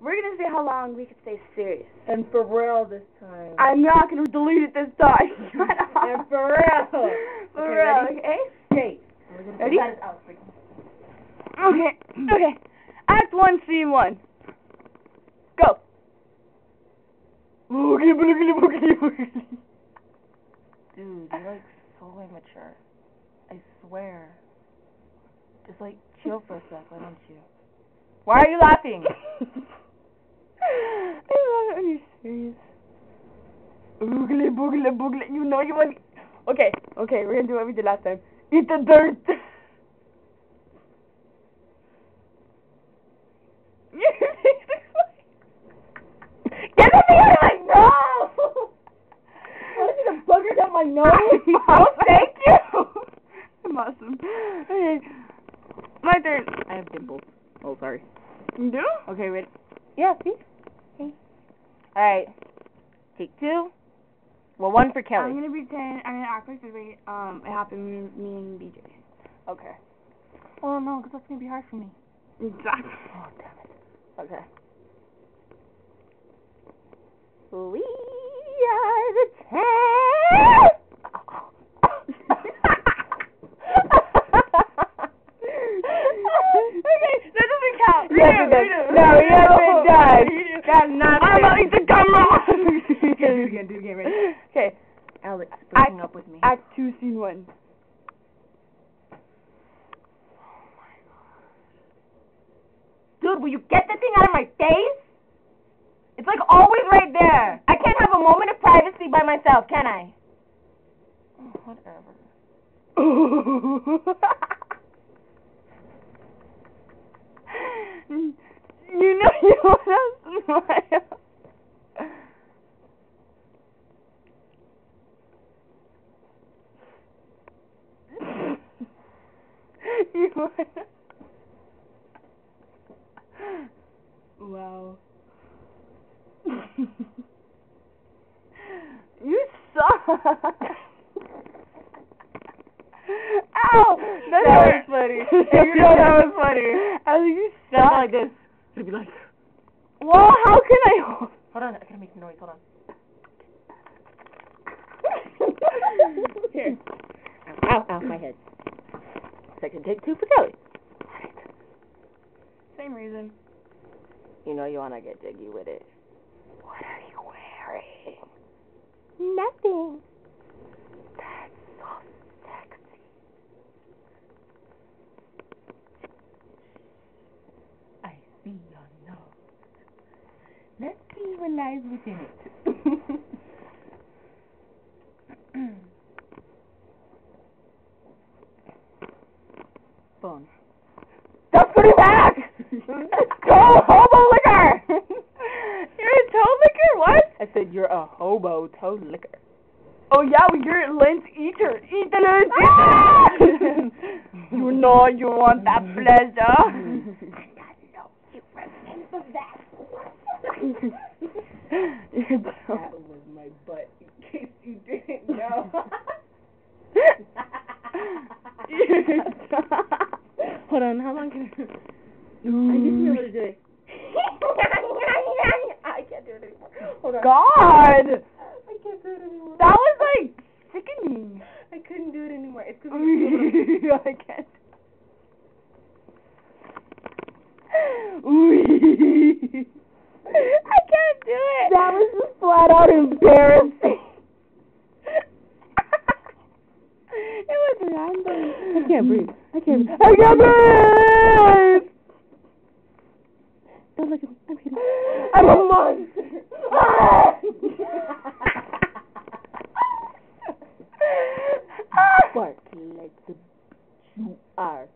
we're gonna see how long we can stay serious. And for real this time. I'm not gonna delete it this time. Shut up. And for real. For Okay, real, ready? okay? Okay. Gonna put Ready? that out for you. Okay. Okay. Act one, scene one. Go. Dude, you're like so immature. I swear. Just like chill for a sec, why don't you? Why are you laughing? I love it when you're serious. Boogly boogly boogly. You know you want. Okay, okay, we're gonna do what we did last time. Eat the dirt. Get it out of my nose! I see the booger down my nose. oh, thank you. I'm awesome. Okay, my turn. I have dimples. Oh, sorry. You do? Okay, ready? Yeah, see? Okay. Alright. Take two. Well, one for Kelly. I'm gonna pretend. I'm gonna act like this way. Um, it happened with me and BJ. Okay. Oh, no, because that's going to be hard for me. Exactly. Oh, damn it. Okay. We are the okay, that doesn't count. Yes, Redo, it does. redo. No, yes, it does. Redo. That's not I'm fair. gonna eat the camera. Okay, do it again, do it again, ready? Okay, Alex, Act- breaking up with me. Scene one. Dude, will you get the thing out of my face? It's like always right there. I can't have a moment of privacy by myself, can I? Oh, Whatever. you know you wanna smile. you wanna... Wow. you suck. Ow! That, That was funny. Hey, you know that was funny. I was like, you suck. like this. It'd be like. Well, how can I? Hold on, I gotta make noise. Hold on. Here. Ow, ow, my head. Second take two for Kelly. Same reason. You know you wanna get jiggy with it. What are you wearing? Nothing. That's so sexy. I see your nose. Let's see what lies within it. Hobo liquor! You're a toe licker? What? I said you're a hobo toe licker. Oh yeah, well, you're a lint eater. Eat the lint. Ah! Eat the lint. you know you want that pleasure. That was my butt, in case you didn't know. Hold on, how long can I? I to be able to do it. I can't do it anymore. Hold on. God, I can't do it anymore. that was like sickening. I couldn't do it anymore. It's because I can't. Ooh. I can't do it. That was just flat out embarrassing. it was random. I can't breathe. I can't. breathe. I can't breathe. Don't look at me. I'm kidding. I'm a monster. Bark like the you are.